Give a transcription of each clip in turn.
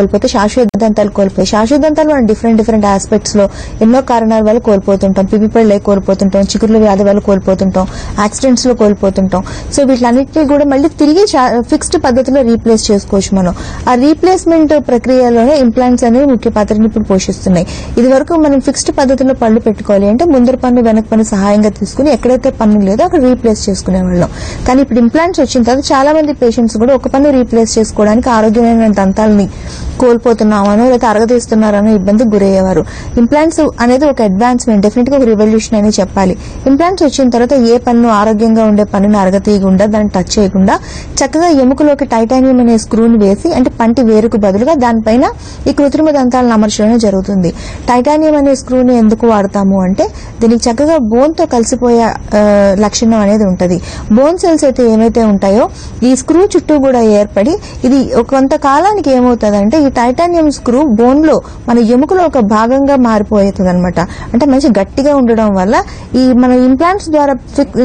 కోల్పోతే శాశ్వత దంతాలు కోల్పోయి శాశ్వత దంతాలు మనం డిఫరెంట్ డిఫరెంట్ ఆస్పెక్ట్స్లో ఎన్నో కారణాల వల్ల కోల్పోతుంటాం. పిపి పళ్ళే కోల్పోతుంటాం చిగుర్ల వ్యాధి వల్ల కోల్పోతుంటాం యాక్సిడెంట్స్లో కోల్పోతుంటాం. సో వీటిలన్నింటినీ కూడా మళ్ళీ తిరిగి ఫిక్స్డ్ పద్ధతిలో రీప్లేస్ చేసుకోవచ్చు మనం. ఆ రీప్లేస్మెంట్ ప్రక్రియలోనే ఇంప్లాంట్స్ అనేవి ముఖ్య పాత్రని ఇప్పుడు పోషిస్తున్నాయి. ఇది వరకు మనం ఫిక్స్డ్ పద్ధతిలో పళ్ళు పెట్టుకోవాలి అంటే ముందర పన్ను వెనక పన్ను సహాయంగా తీసుకుని ఎక్కడైతే పన్ను లేదో అక్కడ రీప్లేస్ చేసుకునే వాళ్ళం. కానీ ఇప్పుడు ఇంప్లాంట్స్ వచ్చిన తర్వాత చాలా మంది పేషెంట్స్ కూడా ఒక పన్ను రీప్లేస్ చేసుకోవడానికి ఆరోగ్యమైన దంతాలని కోల్పోతున్నామనో లేదా అరగదీస్తున్నారనో ఇబ్బందికి గురయ్యేవారు. ఇంప్లాంట్స్ అనేది ఒక అడ్వాన్స్మెంట్ డెఫినెట్గా ఒక రివల్యూషన్ అని చెప్పాలి. ఇంప్లాంట్స్ వచ్చిన తర్వాత ఏ పన్ను ఆరోగ్యంగా ఉండే పన్నుని అరగతీయకుండా దాన్ని టచ్ చేయకుండా చక్కగా ఎముకలోకి టైటానియం అనే స్క్రూని వేసి అంటే పంటి వేరుకు బదులుగా దానిపైన ఈ కృత్రిమ దంతాలను అమర్చడం జరుగుతుంది. టైటానియం అనే స్క్రూని ఎందుకు వాడతాము అంటే దీనికి చక్కగా బోన్తో కలిసిపోయే లక్షణం అనేది ఉంటుంది. బోన్ సెల్స్ అయితే ఏమైతే ఉంటాయో ఈ స్క్రూ చుట్టూ కూడా ఏర్పడి ఇది ఒక కొంతకాలానికి ఏమవుతుందంటే ఈ టైటానియం స్క్రూ బోన్లో మన ఎముకలో ఒక భాగంగా మారిపోతుంది అనమాట అంటే మంచి గట్టిగా ఉండడం వల్ల ఈ మన ఇంప్లాంట్స్ ద్వారా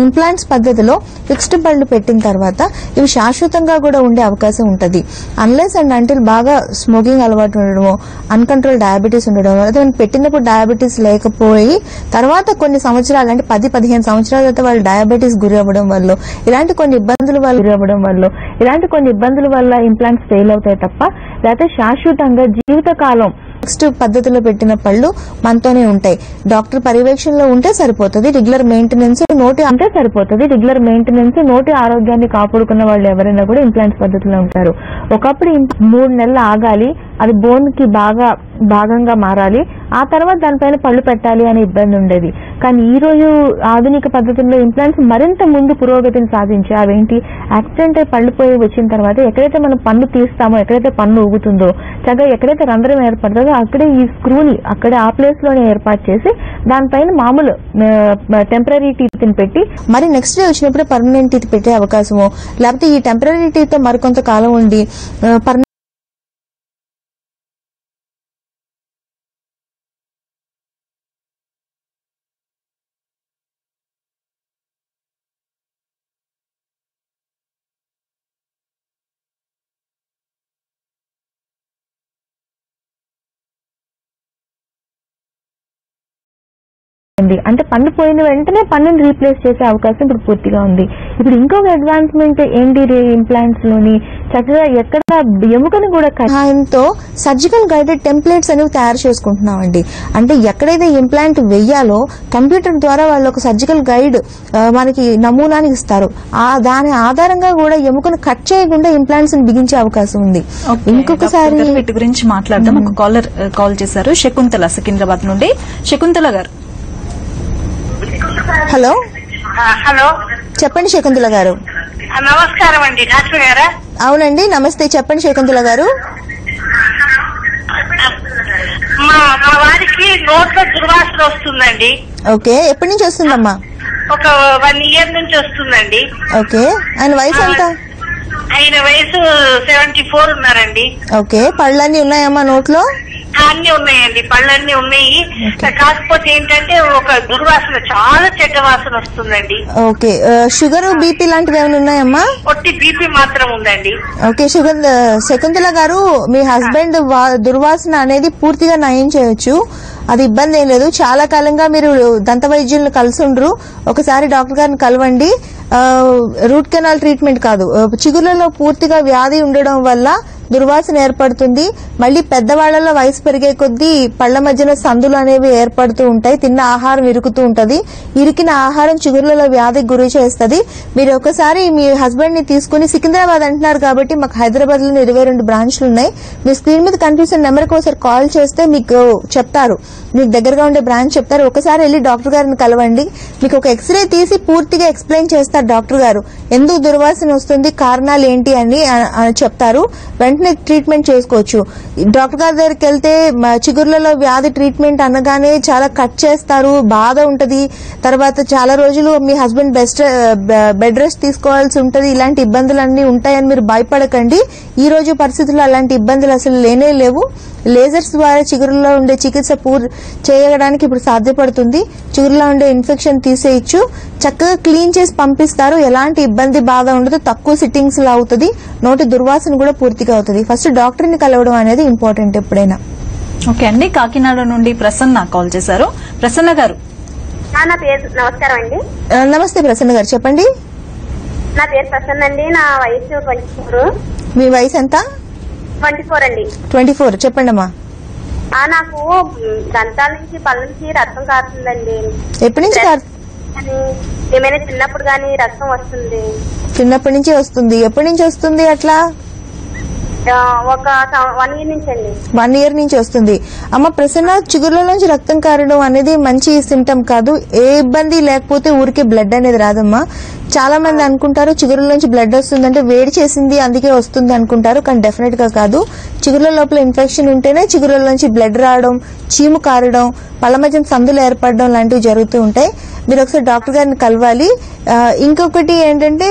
ఇంప్లాంట్స్ పద్ధతిలో ఫిక్స్డ్ బళ్ళు పెట్టిన తర్వాత ఇవి శాశ్వతంగా కూడా ఉండే అవకాశం ఉంటుంది. అన్లెస్ అండ్ అంటిల్ బాగా స్మోకింగ్ అలవాటు ఉండడమో అన్కంట్రోల్ డయాబెటీస్ ఉండడం లేదా మనం పెట్టినప్పుడు డయాబెటీస్ లేకపోయి తర్వాత కొన్ని సంవత్సరాలు అంటే పది పదిహేను సంవత్సరాల తర్వాత వాళ్ళు డయాబెటీస్ గురి అవ్వడం వల్ల ఇలాంటి కొన్ని ఇబ్బందులు వల్ల గురి అవ్వడం వల్ల ఇలాంటి కొన్ని ఇబ్బందుల వల్ల ఇంప్లాంట్స్ ఫెయిల్ అవుతాయి తప్ప లేకపోతే శాశ్వతంగా జీవితకాలం. నెక్స్ట్ పద్ధతిలో పెట్టిన పళ్ళు మనతోనే ఉంటాయి. డాక్టర్ పర్యవేక్షణలో ఉంటే సరిపోతుంది. రెగ్యులర్ మెయింటెనెన్స్ నోటి అంటే సరిపోతుంది. రెగ్యులర్ మెయింటెనెన్స్ నోటి ఆరోగ్యాన్ని కాపాడుకున్న వాళ్ళు ఎవరైనా కూడా ఇంప్లాంట్స్ పద్ధతిలో ఉంటారు. ఒకప్పుడు మూడు నెలలు ఆగాలి. అది బోన్కి బాగా భాగంగా మారాలి. ఆ తర్వాత దానిపైన పళ్ళు పెట్టాలి అనే ఇబ్బంది ఉండేది. కానీ ఈ రోజు ఆధునిక పద్ధతుల్లో ఇంప్లాంట్స్ మరింత ముందు పురోగతిని సాధించి అవేంటి? యాక్సిడెంట్ అయి పళ్ళు పోయి వచ్చిన తర్వాత ఎక్కడైతే మనం పన్ను తీస్తామో ఎక్కడైతే పన్ను ఊగుతుందో చక్కగా ఎక్కడైతే రంధ్రం ఏర్పడుతుందో అక్కడే ఈ స్క్రూని అక్కడే ఆ ప్లేస్లోనే ఏర్పాటు చేసి దానిపైన మామూలు టెంపరీ టీత్ని పెట్టి మరి నెక్స్ట్ డే వచ్చినప్పుడు పర్మనెంట్ టీత్ పెట్టే అవకాశము. లేకపోతే ఈ టెంపరీ టీత్తో మరికొంత కాలం ఉండి పర్మనెంట్ ఉంది. అంటే పన్ను పోయిన వెంటనే పన్నుని రీప్లేస్ చేసే అవకాశం ఇప్పుడు పూర్తిగా ఉంది. ఇప్పుడు ఇంకొక అడ్వాన్స్మెంట్ ఏంటి ఇంప్లాంట్స్లోని? చక్కగా ఎక్కడ ఎముకని కూడా సహాయంతో సర్జికల్ గైడెడ్ టెంప్లెట్స్ అనేవి తయారు చేసుకుంటున్నామండి. అంటే ఎక్కడైతే ఇంప్లాంట్ వెయ్యాలో కంప్యూటర్ ద్వారా వాళ్ళు ఒక సర్జికల్ గైడ్ మనకి నమూనాని ఇస్తారు. ఆ దాని ఆధారంగా కూడా ఎముకను కట్ చేయకుండా ఇంప్లాంట్స్ బిగించే అవకాశం ఉంది. ఇంకొకసారి వీటి గురించి మాట్లాడదాం. ఒక కాలర్ కాల్ చేశారు. శకుంతల సికింద్రాబాద్ నుండి. శకుంతల గారు. హలో? హలో. చెప్పండి శకుంతల గారు. నమస్కారం అండి. డాక్టర్ గారా? అవునండి నమస్తే. చెప్పండి శకుంతల గారు. మా వారికి నోట్లో దుర్వాసన వస్తుందండి. ఓకే ఎప్పటి నుంచి వస్తుందమ్మా? ఒక వన్ ఇయర్ నుంచి వస్తుందండి. ఓకే ఆయన వయసు ఎంత? ఆయన వయసు సెవెంటీ ఫోర్ ఉన్నారండి. ఓకే పళ్ళన్నీ ఉన్నాయమ్మా నోట్లో? అన్ని ఉన్నాయండి పళ్ళన్నీ ఉన్నాయి. కాకపోతే ఏంటంటే ఒక దుర్వాసన చాలా చెడ్డ వాసన వస్తుందండి. ఓకే. షుగర్ బీపీ లాంటివి ఏమైనా ఉన్నాయమ్మా? ఒట్టి బీపీ మాత్రం ఉందండి. ఓకే షుగర్ శకుంతల గారు మీ హస్బెండ్ దుర్వాసన అనేది పూర్తిగా నయం చేయొచ్చు. అది ఇబ్బంది ఏం లేదు. చాలా కాలంగా మీరు దంత వైద్యులను కలిసి ఉండరు ఒకసారి డాక్టర్ గారిని కలవండి. రూట్ కెనాల్ ట్రీట్మెంట్ కాదు. చిగుర్లలో పూర్తిగా వ్యాధి ఉండడం వల్ల దుర్వాసన ఏర్పడుతుంది. మళ్ళీ పెద్దవాళ్ళలో వయసు పెరిగే కొద్దీ పళ్ళ మధ్యన సందులు అనేవి ఏర్పడుతూ ఉంటాయి. తిన్న ఆహారం ఇరుకుతూ ఉంటది. ఇరికిన ఆహారం చిగుర్లలో వ్యాధికి గురి చేస్తుంది. మీరు ఒకసారి మీ హస్బెండ్ని తీసుకుని సికింద్రాబాద్ అంటున్నారు కాబట్టి మాకు హైదరాబాద్లో ఇరవై రెండు బ్రాంచ్లు ఉన్నాయి. మీ స్క్రీన్ మీద కనిపిస్తున్న నెంబర్కి ఒకసారి కాల్ చేస్తే మీకు చెప్తారు. మీకు దగ్గరగా ఉండే బ్రాంచ్ చెప్తారు. ఒకసారి వెళ్ళి డాక్టర్ గారిని కలవండి. మీకు ఒక ఎక్స్రే తీసి పూర్తిగా ఎక్స్ప్లెయిన్ చేస్తారు డాక్టర్ గారు. ఎందుకు దుర్వాసన వస్తుంది? కారణాలు ఏంటి అని చెప్తారు. వెంటనే ట్రీట్మెంట్ చేసుకోవచ్చు. డాక్టర్ గారి దగ్గరికి వెళ్తే మ- చిగుర్లలో వ్యాధి ట్రీట్మెంట్ అనగానే చాలా కట్ చేస్తారు బాధ ఉంటది. తర్వాత చాలా రోజులు మీ హస్బెండ్ బెస్ట్ బెడ్ రెస్ట్ తీసుకోవాల్సి ఉంటది. ఇలాంటి ఇబ్బందులన్నీ ఉంటాయని మీరు భయపడకండి. ఈ రోజు పరిస్థితుల్లో అలాంటి ఇబ్బందులు అసలు లేనే లేవు. లేజర్స్ ద్వారా చిగురులో ఉండే చికిత్స పూర్ చేయడానికి ఇప్పుడు సాధ్యపడుతుంది. చిగురులో ఉండే ఇన్ఫెక్షన్ తీసేయచ్చు. చక్కగా క్లీన్ చేసి పంపిస్తారు. ఎలాంటి ఇబ్బంది బాధ ఉండదు. తక్కువ సిట్టింగ్స్లో అవుతుంది. నోటి దుర్వాసన కూడా పూర్తిగా అవుతుంది. అవుతుంది ఫస్ట్ డాక్టర్ని కలవడం అనేది ఇంపార్టెంట్ ఎప్పుడైనా. ఓకే అండి కాకినాడ నుండి ప్రసన్న కాల్ చేశారు. ప్రసన్న గారు. నా పేరు నమస్కారం అండి. నమస్తే ప్రసన్న గారు చెప్పండి. నా పేరు ప్రసన్న అండి నా వయసు ట్వంటీ ఫోర్. మీ వయసు ఎంత? ట్వంటీ ఫోర్ అండి. ట్వంటీ ఫోర్ చెప్పండి అమ్మా. ఆ, నాకు దంతాల నుంచి పళ్ళ నుంచి రక్తం కారుతుందండి. ఎప్పటి నుంచి ఏమైనా చిన్నప్పుడు కానీ రక్తం వస్తుంది. చిన్నప్పటి నుంచి వస్తుంది. ఎప్పటి నుంచి వస్తుంది అట్లా? ఒక వన్ ఇయర్ నుంచి అండి. వన్ ఇయర్ నుంచి వస్తుంది. అమ్మ ప్రసన్న చిగుర్ల నుంచి రక్తం కారడం అనేది మంచి సిమ్టమ్ కాదు. ఏ ఇబ్బంది లేకపోతే ఊరికే బ్లడ్ అనేది రాదమ్మా. చాలా మంది అనుకుంటారు చిగురుల నుంచి బ్లడ్ వస్తుందంటే వేడి చేసింది అందుకే వస్తుంది అనుకుంటారు కానీ డెఫినెట్గా కాదు. చిగురుల లోపల ఇన్ఫెక్షన్ ఉంటేనే చిగురుల నుంచి బ్లడ్ రావడం చీము కారడం పళ్ళ మధ్య సందులు ఏర్పడడం లాంటివి జరుగుతూ ఉంటాయి. మీరు ఒకసారి డాక్టర్ గారిని కలవాలి. ఇంకొకటి ఏంటంటే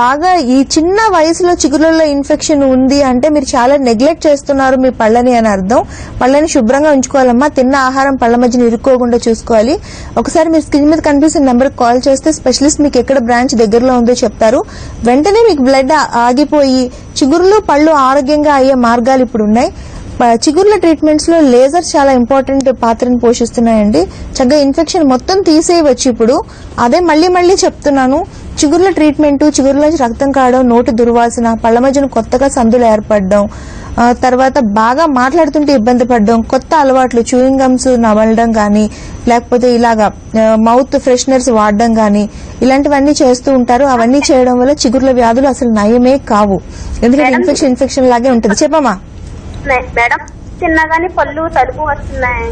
బాగా ఈ చిన్న వయసులో చిగురులలో ఇన్ఫెక్షన్ ఉంది అంటే మీరు చాలా నెగ్లెక్ట్ చేస్తున్నారు మీ పళ్ళని అని అర్థం. పళ్ళని శుభ్రంగా ఉంచుకోవాలమ్మా తిన్న ఆహారం పళ్ళ మధ్యన ఇరుక్కోకుండా చూసుకోవాలి. ఒకసారి మీరు స్క్రీన్ మీద కనిపిస్తున్న నెంబర్ కాల్ చేస్తే స్పెషలిస్ట్ మీకు మీకు ఎక్కడ బ్రాంచ్ దగ్గరలో ఉందో చెప్తారు. వెంటనే మీకు బ్లడ్ ఆగిపోయి చిగురులు పళ్ళు ఆరోగ్యంగా అయ్యే మార్గాలు ఇప్పుడు ఉన్నాయి. ప- చిగుర్ల ట్రీట్మెంట్స్లో లేజర్ చాలా ఇంపార్టెంట్ పాత్రను పోషిస్తున్నాయండి. చక్కగా ఇన్ఫెక్షన్ మొత్తం తీసేయవచ్చు ఇప్పుడు. అదే మళ్ళీ మళ్ళీ చెప్తున్నాను. చిగుర్ల ట్రీట్మెంట్ చిగుర్ల నుంచి రక్తం కావడం నోటి దుర్వాసన పళ్ళ మధ్యన కొత్తగా సందులు ఏర్పడడం తర్వాత బాగా మాట్లాడుతుంటే ఇబ్బంది పడడం కొత్త అలవాట్లు చూయింగ్ గమ్స్ నవలడం కానీ లేకపోతే ఇలాగా మౌత్ ఫ్రెషనర్స్ వాడడం కానీ ఇలాంటివన్నీ చేస్తూ ఉంటారు. అవన్నీ చేయడం వల్ల చిగుర్ల వ్యాధులు అసలు నయమే కావు. ఎందుకంటే ఇన్ఫెక్షన్ ఇన్ఫెక్షన్ లాగే ఉంటుంది. చెప్పమ్మా. మేడం తిన్నగానే పళ్ళు తలుపు వస్తున్నాయి.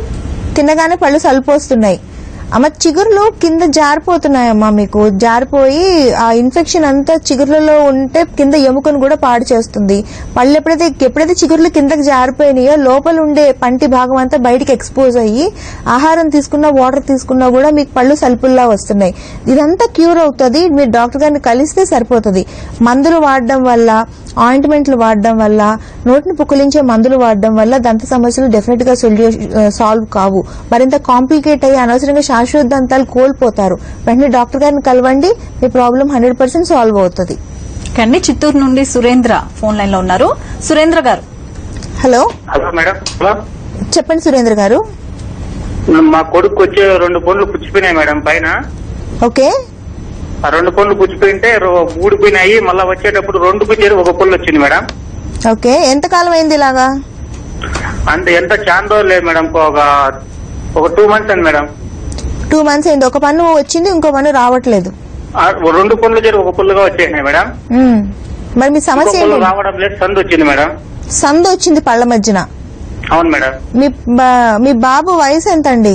తినగానే పళ్ళు సలుపు వస్తున్నాయి. అమ్మ చిగురులు కింద జారిపోతున్నాయమ్మా మీకు. జారిపోయి ఆ ఇన్ఫెక్షన్ అంతా చిగుర్లలో ఉంటే కింద ఎముకను కూడా పాడు చేస్తుంది. పళ్ళు ఎప్పుడైతే ఎప్పుడైతే చిగుర్లు కిందకి జారిపోయినాయో లోపల ఉండే పంటి భాగం అంతా బయటికి ఎక్స్పోజ్ అయ్యి ఆహారం తీసుకున్నా వాటర్ తీసుకున్నా కూడా మీకు పళ్ళు సలుపుల్లా వస్తున్నాయి. ఇదంతా క్యూర్ అవుతుంది. మీరు డాక్టర్ గారిని కలిస్తే సరిపోతుంది. మందులు వాడడం వల్ల ఆయింట్మెంట్లు వాడడం వల్ల నోటిని పుక్కిలించే మందులు వాడడం వల్ల దంత సమస్యలు డెఫినెట్గా సాల్వ్ కావు. మరింత కాంప్లికేట్ అయ్యి అనవసరంగా శాశ్వత దంతాలు కోల్పోతారు. వెంటనే డాక్టర్ గారిని కలవండి. మీ ప్రాబ్లం హండ్రెడ్ పర్సెంట్ సాల్వ్ అవుతుంది. ఓకే అండి చిత్తూరు నుండి సురేంద్ర ఫోన్ లైన్లో ఉన్నారు. Surendra garu. Hello? Hello madam. Hello. చెప్పండి సురేంద్ర గారు. మా కొడుకు వచ్చే రెండు పనులు పుచ్చిపోయినాయి మేడం పైన. ఓకే. రెండు పనులు పుచ్చిపోయింటే ఊడిపోయినాయి మళ్ళా వచ్చేటప్పుడు రెండు పుచ్చేది ఒక పళ్ళు వచ్చింది మేడం. ఓకే ఎంత కాలం అయింది ఇలాగా? అంటే ఎంత చాందో లేదు మేడం ఒక ఒక టూ మంత్స్ అండి మేడం. టూ మంత్స్ అయింది. ఒక పన్ను వచ్చింది ఇంకో పన్ను రావట్లేదు. రెండు పనులు చేరి ఒక పళ్ళుగా వచ్చేసినాయి మేడం. మరి మీ సమస్య పళ్ళు రావడం లేదు సందు వచ్చింది మేడం. సందు వచ్చింది పళ్ళ మధ్యన. అవును మేడం. మీ మీ బాబు వయసు ఎంత అండి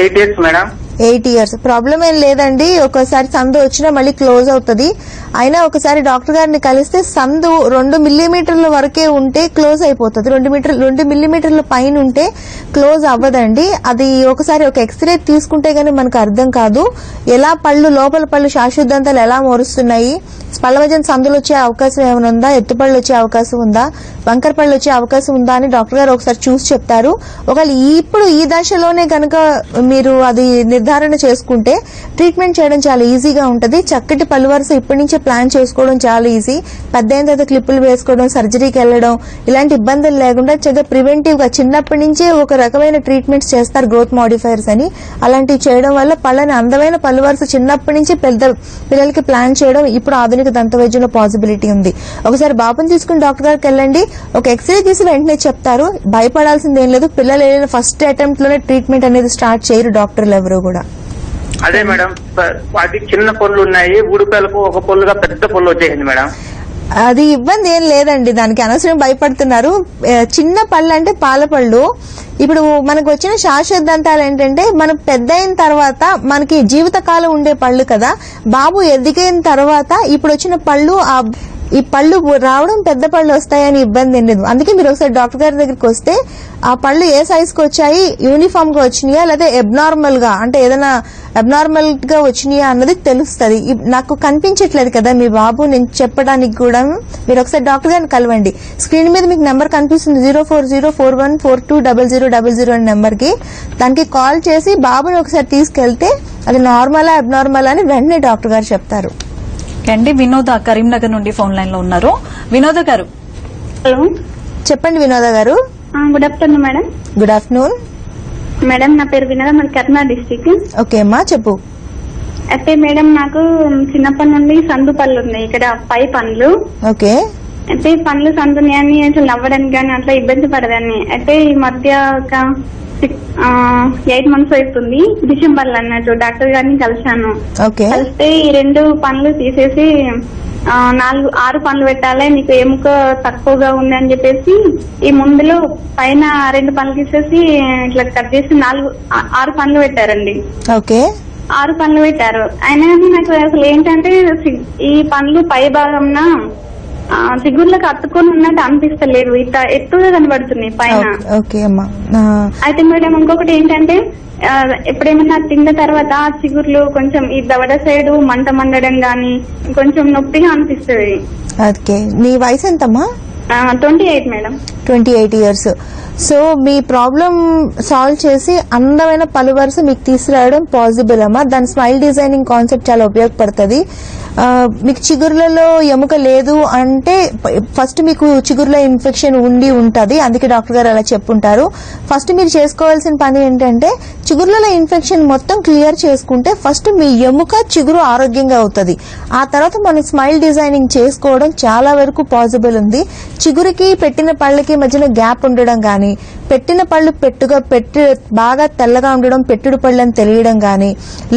eight years madam. Eight years. Problem ఏం లేదండి. ఒకసారి సందు వచ్చినా మళ్ళీ క్లోజ్ అవుతుంది. అయినా ఒకసారి డాక్టర్ గారిని కలిస్తే సందు రెండు మిల్లీమీటర్ల వరకే ఉంటే క్లోజ్ అయిపోతుంది. రెండు మీటర్ రెండు మిల్లీమీటర్ల పైన ఉంటే క్లోజ్ అవ్వదండి. అది ఒకసారి ఒక ఎక్స్రే తీసుకుంటే గానీ మనకు అర్థం కాదు. ఎలా పళ్ళు లోపల పళ్ళు శాశ్వతంతాలు ఎలా మోరుస్తున్నాయి? పళ్ళ సందులు వచ్చే అవకాశం ఏమైనా ఉందా? ఎత్తుపళ్ళు వచ్చే అవకాశం ఉందా? వంకర పళ్ళు వచ్చే అవకాశం ఉందా అని డాక్టర్ గారు ఒకసారి చూసి చెప్తారు. ఒకవేళ ఇప్పుడు ఈ దశలోనే కనుక మీరు అది నిర్ధారణ చేసుకుంటే ట్రీట్మెంట్ చేయడం చాలా ఈజీగా ఉంటుంది. చక్కటి పళ్ళు వరుస ఇప్పటి నుంచే ప్లాన్ చేసుకోవడం చాలా ఈజీ పెద్ద అయిన తర్వాత క్లిప్పులు వేసుకోవడం సర్జరీకి వెళ్ళడం ఇలాంటి ఇబ్బందులు లేకుండా చక్కగా ప్రివెంటివ్గా చిన్నప్పటి నుంచే ఒక రకమైన ట్రీట్మెంట్స్ చేస్తారు గ్రోత్ మాడిఫైర్స్ అని. అలాంటివి చేయడం వల్ల పళ్ళని అందమైన పళ్ళు వరుస చిన్నప్పటి నుంచి పెద్ద పిల్లలకి ప్లాన్ చేయడం ఇప్పుడు ఆధునిక దంత వైద్యంలో పాసిబిలిటీ ఉంది. ఒకసారి బాబుని తీసుకుని డాక్టర్ గారికి వెళ్ళండి. ఒక ఎక్స్రే తీసి వెంటనే చెప్తారు. భయపడాల్సింది ఏం లేదు. పిల్లలు ఏదైనా ఫస్ట్ అటెంప్ట్లోనే ట్రీట్మెంట్ అనేది స్టార్ట్ చేయరు డాక్టర్లు ఎవరు కూడా. అదే మేడం అది చిన్న పళ్ళు ఉన్నాయి ఊడిపాయలకు ఒక పళ్ళుగా పెద్ద పళ్ళు వచ్చేసింది మేడం. అది ఇబ్బంది ఏం లేదండి దానికి అనవసరం భయపడుతున్నారు. చిన్న పళ్ళు అంటే పాల పళ్ళు. ఇప్పుడు మనకు వచ్చిన శాశ్వత దంతాలు ఏంటంటే మనం పెద్ద అయిన తర్వాత మనకి జీవితకాలం ఉండే పళ్ళు కదా. బాబు ఎదిగిన తర్వాత ఇప్పుడు వచ్చిన పళ్ళు ఆ ఈ పళ్ళు రావడం పెద్ద పళ్ళు వస్తాయని ఇబ్బంది లేదు. అందుకే మీరు ఒకసారి డాక్టర్ గారి దగ్గరికి వస్తే ఆ పళ్ళు ఏ సైజ్కి వచ్చాయి? యూనిఫామ్గా వచ్చినాయా? లేదా ఎబ్నార్మల్గా? అంటే ఏదైనా అబ్నార్మల్గా వచ్చినాయా అన్నది తెలుస్తుంది. నాకు కనిపించట్లేదు కదా మీ బాబు. నేను చెప్పడానికి కూడా మీరు ఒకసారి డాక్టర్ గారిని కలవండి. స్క్రీన్ మీద మీకు నెంబర్ కనిపిస్తుంది. Zero four zero four one four two double zero double zero అనే నెంబర్కి దానికి కాల్ చేసి బాబుని ఒకసారి తీసుకెళ్తే అది నార్మలా అబ్నార్మల్ అని వెంటనే డాక్టర్ గారు చెప్తారు. ఓకే అండి. వినోద కరీంనగర్ నుండి ఫోన్ లైన్లో ఉన్నారు. వినోద గారు. హలో. చెప్పండి Vinoda garu. Good afternoon madam. Good afternoon. Madam నా పేరు వినోద మరి కర్నూలు డిస్టిక్. ఓకే అమ్మా చెప్పు. అయితే మేడం నాకు చిన్నప్పటి నుండి సందు పళ్ళు ఉన్నాయి. ఇక్కడ పై పండ్లు. ఓకే. అయితే ఈ పండ్లు సందున్నాయని అసలు నవ్వడానికి కానీ అట్లా ఇబ్బంది పడదాన్ని. అయితే ఈ మధ్య ఒక ఎయిట్ మంత్స్ అవుతుంది డిసెంబర్లో అన్నట్టు డాక్టర్ గారిని కలిశాను. కలిస్తే ఈ రెండు పనులు తీసేసి నాలుగు ఆరు పనులు పెట్టాలి నీకు ఎముక తక్కువగా ఉంది అని చెప్పేసి ఈ ముందులో పైన రెండు పనులు తీసేసి ఇట్లా కట్ చేసి నాలుగు ఆరు పనులు పెట్టారండి. ఓకే. ఆరు పనులు పెట్టారు. అయినా నాకు అసలు ఏంటంటే ఈ పనులు పై భాగంన చిగుర్లకు అతుకొని ఉన్నట్టు అనిపిస్తలేదు. ఇట్లా ఎత్తుగా కనబడుతున్నాయి పైన. ఓకే, అమ్మా. అయితే మేడం ఇంకొకటి ఏంటంటే ఎప్పుడేమన్నా తిన్న తర్వాత ఆ చిగుర్లు కొంచెం ఈ దవడ సైడ్ మంట మండడం గాని కొంచెం నొప్పిగా అనిపిస్తుంది. ఓకే. నీ వయసు ఎంతమ్మా? Twenty eight madam. Twenty eight years. So మీ ప్రాబ్లం సాల్వ్ చేసి అందమైన పలు వరుస మీకు తీసుకురావడం పాసిబుల్ అమ్మా. దాని స్మైల్ డిజైనింగ్ కాన్సెప్ట్ చాలా ఉపయోగపడుతుంది. మీకు చిగుర్లలో ఎముక లేదు అంటే ఫస్ట్ మీకు చిగురులో ఇన్ఫెక్షన్ ఉండి ఉంటుంది. అందుకే డాక్టర్ గారు అలా చెప్పుంటారు. ఫస్ట్ మీరు చేసుకోవాల్సిన పని ఏంటంటే చిగుర్లలో ఇన్ఫెక్షన్ మొత్తం క్లియర్ చేసుకుంటే ఫస్ట్ మీ ఎముక చిగురు ఆరోగ్యంగా అవుతుంది. ఆ తర్వాత మనం స్మైల్ డిజైనింగ్ చేసుకోవడం చాలా వరకు పాసిబుల్ ఉంది. చిగురికి పెట్టిన పళ్ళకి మధ్యన గ్యాప్ ఉండడం కానీ పెట్టిన పళ్ళు పెట్టుగా పెట్టి బాగా తెల్లగా ఉండడం పెట్టుడు పళ్ళు అని తెలియడం కానీ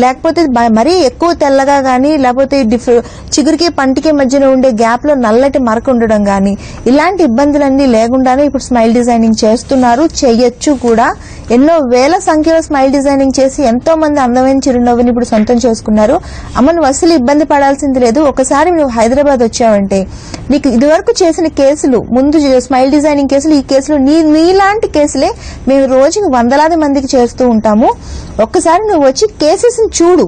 లేకపోతే మరీ ఎక్కువ తెల్లగా కానీ లేకపోతే డిఫ్ చిగురికి పంటికి మధ్యన ఉండే గ్యాప్లో నల్లటి మరక ఉండడం కానీ ఇలాంటి ఇబ్బందులన్నీ లేకుండానే ఇప్పుడు స్మైల్ డిజైనింగ్ చేస్తున్నారు. చేయొచ్చు కూడా. ఎన్నో వేల సంఖ్యలో స్మైల్ డిజైనింగ్ చేసి ఎంతో మంది అందమైన చిరునవ్వుని ఇప్పుడు సొంతం చేసుకున్నారు. అమ్మను నువ్వు అసలు ఇబ్బంది పడాల్సింది లేదు. ఒకసారి నువ్వు హైదరాబాద్ వచ్చావంటే నీకు ఇదివరకు చేసిన కేసులు ముందు స్మైల్ డిజైనింగ్ కేసులు ఈ కేసులు నీ ఇలాంటి కేసులే మేము రోజుకి వందలాది మందికి చేస్తూ ఉంటాము. ఒక్కసారి నువ్వు వచ్చి కేసెస్ చూడు.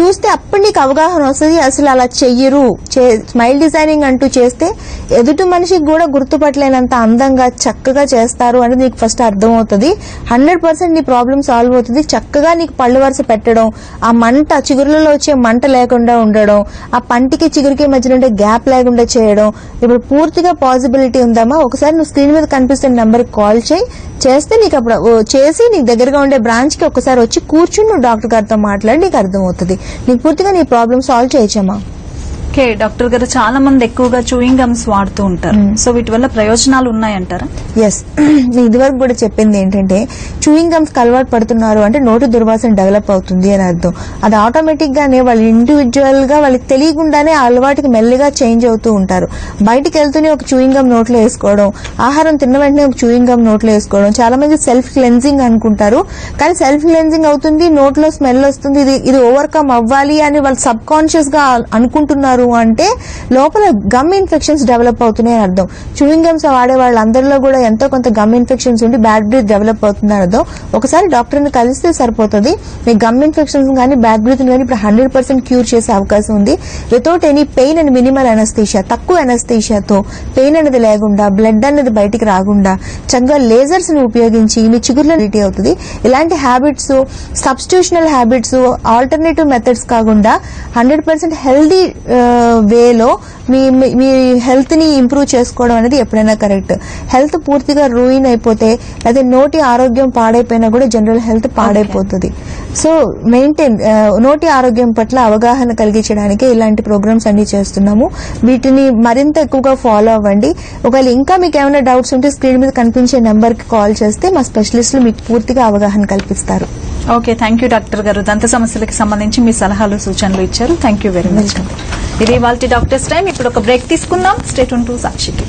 చూస్తే అప్పుడు నీకు అవగాహన వస్తుంది అసలు అలా చెయ్యరు. చే- స్మైల్ డిజైనింగ్ అంటూ చేస్తే ఎదుటి మనిషికి కూడా గుర్తుపట్టలేనంత అందంగా చక్కగా చేస్తారు అని నీకు ఫస్ట్ అర్థమవుతుంది. హండ్రెడ్ పర్సెంట్ నీ ప్రాబ్లం సాల్వ్ అవుతుంది. చక్కగా నీకు పళ్ళు వరుస పెట్టడం ఆ మంట చిగురులలో వచ్చే మంట లేకుండా ఉండడం ఆ పంటికి చిగురికి మధ్యన ఉండే గ్యాప్ లేకుండా చేయడం. ఇప్పుడు పూర్తిగా పాసిబిలిటీ ఉందమ్మా. ఒకసారి నువ్వు స్క్రీన్ మీద కనిపిస్తున్న నెంబర్ కాల్ చేయి. చేస్తే నీకు అప్పుడు ఓ, చేసి నీకు దగ్గరగా ఉండే బ్రాంచ్కి ఒకసారి వచ్చి కూర్చుని నువ్వు డాక్టర్ గారితో మాట్లాడి నీకు అర్థమవుతుంది. నీకు పూర్తిగా నీ ప్రాబ్లమ్ సాల్వ్ చేయొచ్చమ్మా ఓకే డాక్టర్ గారు చాలా మంది ఎక్కువగా చూయింగ్ గమ్స్ వాడుతూ ఉంటారు. సో వీటి వల్ల ప్రయోజనాలు ఉన్నాయంటారా? ఎస్ ఇదివరకు కూడా చెప్పింది ఏంటంటే చూయింగ్ గమ్స్ అలవాటు పడుతున్నారు అంటే నోటి దుర్వాసన డెవలప్ అవుతుంది అని అర్థం. అది ఆటోమేటిక్ గానే వాళ్ళు ఇండివిజువల్గా వాళ్ళకి తెలియకుండానే అలవాటుకి మెల్లిగా చేంజ్ అవుతూ ఉంటారు. బయటికి వెళ్తూనే ఒక చూయింగ్ గమ్ నోట్లో వేసుకోవడం ఆహారం తిన్న వెంటనే ఒక చూయింగ్ గమ్ నోట్లో వేసుకోవడం చాలా మంది సెల్ఫ్ క్లెన్జింగ్ అనుకుంటారు. కానీ సెల్ఫ్ క్లెన్జింగ్ అవుతుంది నోట్లో స్మెల్ వస్తుంది ఇది ఇది ఓవర్కమ్ అవ్వాలి అని వాళ్ళు సబ్ కాన్షియస్గా అనుకుంటున్నారు. అంటే లోపల గమ్ ఇన్ఫెక్షన్స్ డెవలప్ అవుతున్నాయి అని అర్థం. చూయింగ్ గమ్స్ వాడే వాళ్ళందరిలో కూడా ఎంతో కొంత గమ్ ఇన్ఫెక్షన్స్ ఉండి బ్యాడ్ బ్రీత్ డెవలప్ అవుతుంది అని అర్థం. ఒకసారి డాక్టర్ని కలిస్తే సరిపోతుంది. మీ గమ్ ఇన్ఫెక్షన్స్ కానీ బ్యాడ్ బ్రీత్ కానీ ఇప్పుడు హండ్రెడ్ పర్సెంట్ క్యూర్ చేసే అవకాశం ఉంది. Without any pain and minimal anaesthesia తక్కువ అనస్థీషియాతో పెయిన్ అనేది లేకుండా బ్లడ్ అనేది బయటికి రాకుండా చక్కగా లేజర్స్ని ఉపయోగించి మీ చిగుర్లో రెడీ అవుతుంది. ఇలాంటి habits substitutional habits alternative methods కాకుండా హండ్రెడ్ పర్సెంట్ హెల్దీ వేలో మీ మీ- మీ హెల్త్ని ఇంప్రూవ్ చేసుకోవడం అనేది ఎప్పుడైనా కరెక్ట్. హెల్త్ పూర్తిగా రూయిన్ అయిపోతే లేదా నోటి ఆరోగ్యం పాడైపోయినా కూడా జనరల్ హెల్త్ పాడైపోతుంది. సో మెయింటైన్ నోటి ఆరోగ్యం పట్ల అవగాహన కలిగించడానికి ఇలాంటి ప్రోగ్రామ్స్ అన్ని చేస్తున్నాము. వీటిని మరింత ఎక్కువగా ఫాలో అవ్వండి. ఒకవేళ ఇంకా మీకు ఏమైనా డౌట్స్ ఉంటే స్క్రీన్ మీద కనిపించే నెంబర్కి కాల్ చేస్తే మా స్పెషలిస్టులు మీకు పూర్తిగా అవగాహన కల్పిస్తారు. ఓకే థ్యాంక్ యూ డాక్టర్ గారు. దంత సమస్యలకు సంబంధించి మీ సలహాలు సూచనలు ఇచ్చారు. థ్యాంక్ యూ వెరీ మచ్ ఇది వాళ్ళ డాక్టర్స్ టైం. ఇప్పుడు ఒక బ్రేక్ తీసుకుందాం. స్టేట్ టు సాక్షికి.